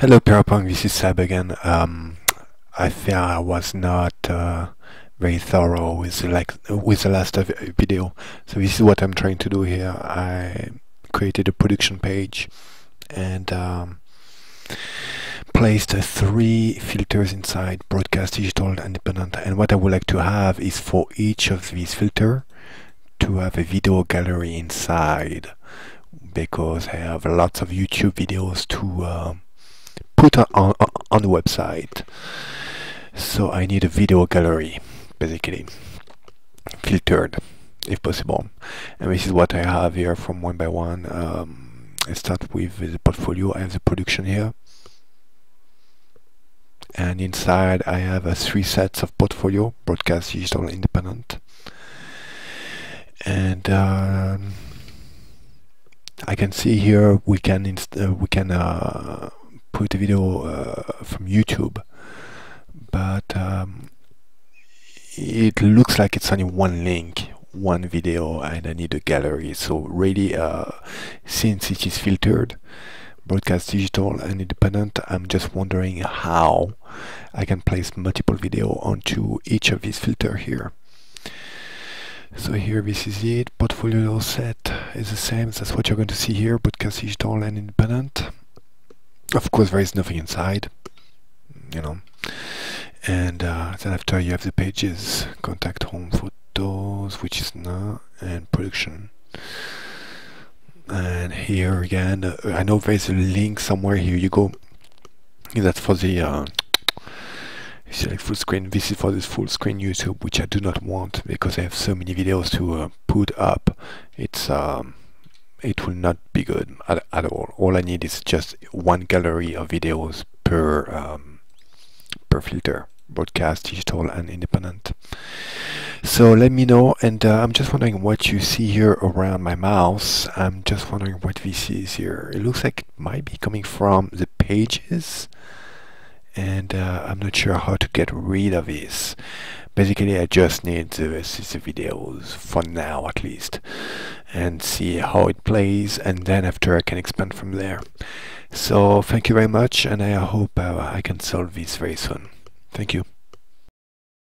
Hello Pierpong, this is Seb again. Um, I think I was not uh, very thorough with like with the last video, so this is what I'm trying to do here. I created a production page and um, placed uh, three filters inside broadcast, digital, and independent. And what I would like to have is for each of these filters to have a video gallery inside because I have lots of YouTube videos to. Uh, put on, on, on the website. So I need a video gallery, basically, filtered, if possible. And this is what I have here from one by one. Um, I start with the portfolio, I have the production here. And inside I have uh, three sets of portfolio, broadcast, digital, independent. And um, I can see here we can uh, we can uh, put a video uh, from YouTube, but um, it looks like it's only one link, one video, and I need a gallery. So really, uh, since it is filtered, broadcast digital and independent, I'm just wondering how I can place multiple video onto each of these filter here. So here this is it, portfolio set is the same, that's what you're going to see here, broadcast digital and independent of course there is nothing inside you know. And uh, then after you have the pages contact home photos which is now, and production. And here again uh, I know there's a link somewhere. Here you go. That's for the uh, select full screen. This is for this full screen YouTube which I do not want because I have so many videos to uh, put up. It's um, it will not be good at, at, all. All I need is just one gallery of videos per um, per filter, broadcast, digital, and independent. So let me know, and uh, I'm just wondering what you see here around my mouse. I'm just wondering what this is here. It looks like it might be coming from the pages, and uh, I'm not sure how to get rid of this. Basically, I just need the, the videos for now, at least and see how it plays and then after I can expand from there. So thank you very much and I hope uh, I can solve this very soon. Thank you.